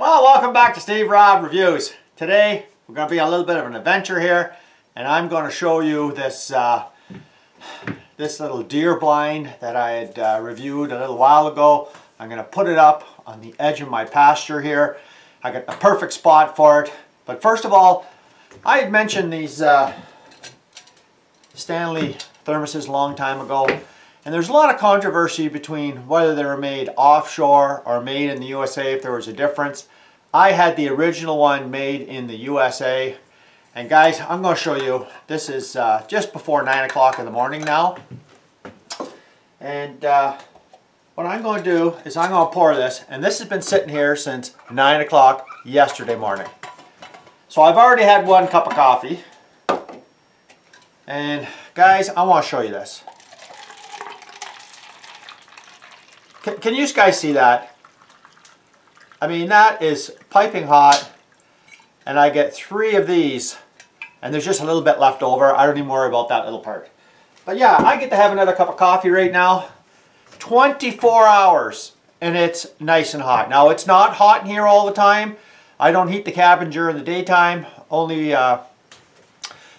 Well, welcome back to Steve Rob Reviews. Today, we're going to be a little bit of an adventure here, and I'm going to show you this uh, this little deer blind that I had uh, reviewed a little while ago. I'm going to put it up on the edge of my pasture here. I got the perfect spot for it. But first of all, I had mentioned these uh, Stanley thermoses a long time ago. And there's a lot of controversy between whether they were made offshore or made in the USA, if there was a difference. I had the original one made in the USA. And guys, I'm going to show you, this is uh, just before 9 o'clock in the morning now. And uh, what I'm going to do is I'm going to pour this. And this has been sitting here since 9 o'clock yesterday morning. So I've already had one cup of coffee. And guys, I want to show you this. Can, can you guys see that? I mean, that is piping hot. And I get three of these. And there's just a little bit left over. I don't even worry about that little part. But yeah, I get to have another cup of coffee right now. 24 hours. And it's nice and hot. Now, it's not hot in here all the time. I don't heat the cabin during the daytime. Only uh,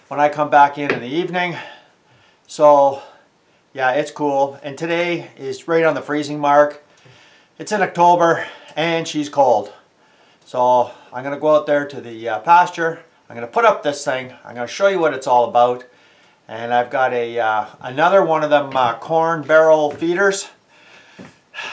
when I come back in in the evening. So yeah, it's cool. And today is right on the freezing mark. It's in October and she's cold. So I'm going to go out there to the uh, pasture. I'm going to put up this thing. I'm going to show you what it's all about. And I've got a uh, another one of them uh, corn barrel feeders.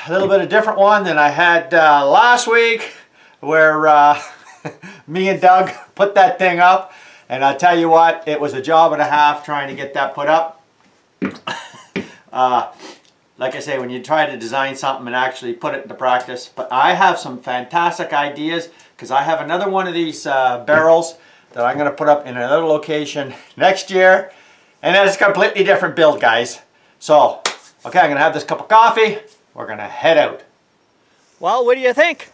A little bit of different one than I had uh, last week where uh, me and Doug put that thing up. And I'll tell you what, it was a job and a half trying to get that put up. Uh, like I say, when you try to design something and actually put it into practice. But I have some fantastic ideas because I have another one of these uh, barrels that I'm going to put up in another location next year. And it's a completely different build, guys. So, okay, I'm going to have this cup of coffee. We're going to head out. Well, what do you think?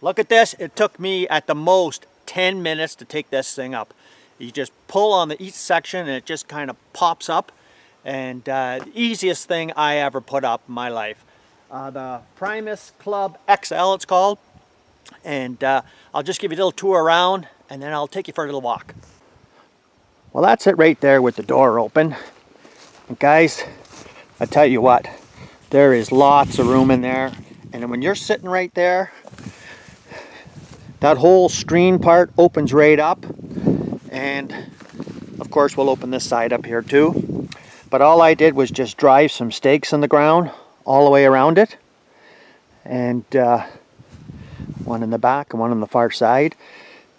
Look at this. It took me at the most 10 minutes to take this thing up. You just pull on the each section and it just kind of pops up and uh, the easiest thing I ever put up in my life. Uh, the Primos Club XL it's called and uh, I'll just give you a little tour around and then I'll take you for a little walk. Well that's it right there with the door open. And guys, I tell you what, there is lots of room in there and when you're sitting right there, that whole screen part opens right up and of course we'll open this side up here too. But all I did was just drive some stakes in the ground all the way around it. And uh, one in the back and one on the far side.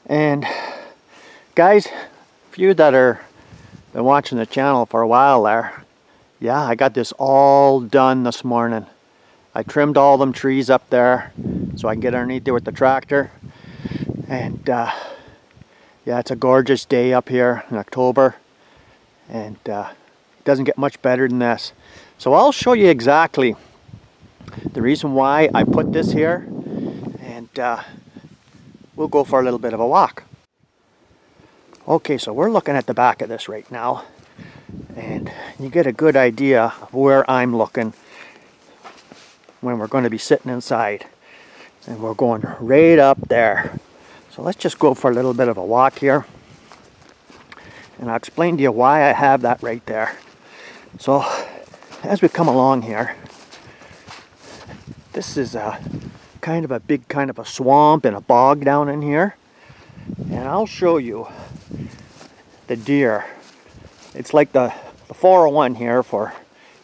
And guys, you that are been watching the channel for a while there, yeah, I got this all done this morning. I trimmed all them trees up there so I can get underneath there with the tractor. And uh, yeah, it's a gorgeous day up here in October. And uh, doesn't get much better than this. So I'll show you exactly the reason why I put this here and uh, we'll go for a little bit of a walk. Okay, so we're looking at the back of this right now and you get a good idea of where I'm looking when we're going to be sitting inside. And we're going right up there. So let's just go for a little bit of a walk here. And I'll explain to you why I have that right there. So as we come along here, this is a kind of a big kind of a swamp and a bog down in here. And I'll show you the deer. It's like the, the 401 here for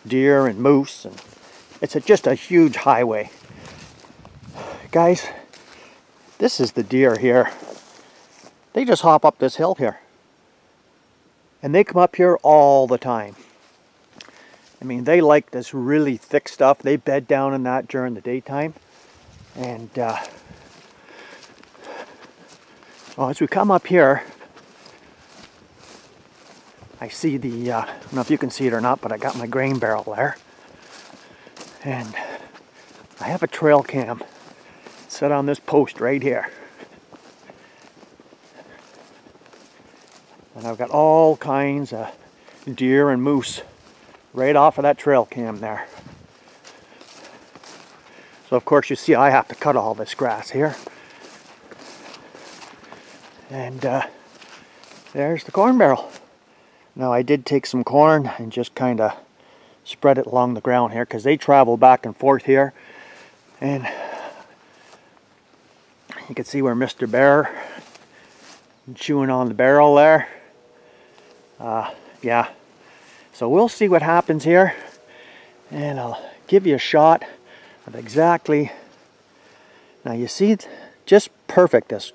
deer and moose. and It's a, just a huge highway. Guys, this is the deer here. They just hop up this hill here. And they come up here all the time. I mean, they like this really thick stuff. They bed down in that during the daytime. And uh, well, as we come up here, I see the, uh, I don't know if you can see it or not, but I got my grain barrel there. And I have a trail cam set on this post right here. And I've got all kinds of deer and moose right off of that trail cam there. So of course you see I have to cut all this grass here And uh, there's the corn barrel. Now I did take some corn and just kind of spread it along the ground here because they travel back and forth here. And you can see where Mr. Bear chewing on the barrel there. Uh, yeah, so we'll see what happens here. And I'll give you a shot of exactly, now you see, just perfect this,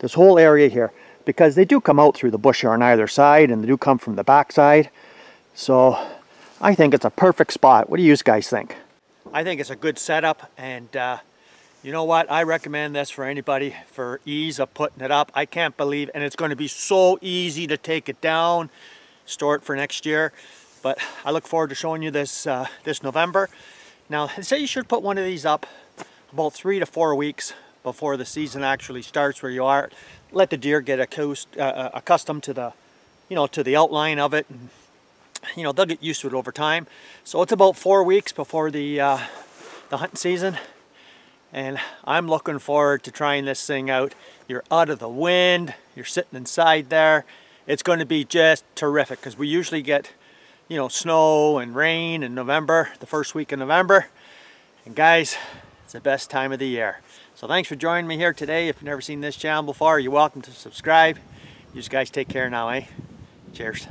this whole area here. Because they do come out through the bush here on either side and they do come from the back side. So I think it's a perfect spot. What do you guys think? I think it's a good setup and uh, you know what? I recommend this for anybody for ease of putting it up. I can't believe, and it's going to be so easy to take it down, store it for next year. But I look forward to showing you this uh, this November. Now, they say you should put one of these up about three to four weeks before the season actually starts where you are. Let the deer get uh, uh, accustomed to the, you know, to the outline of it. And, you know, they'll get used to it over time. So it's about four weeks before the, uh, the hunting season and I'm looking forward to trying this thing out. You're out of the wind, you're sitting inside there. It's going to be just terrific because we usually get, you know, snow and rain in November, the first week of November. And guys, it's the best time of the year. So thanks for joining me here today. If you've never seen this channel before, you're welcome to subscribe. You guys take care now, eh? Cheers.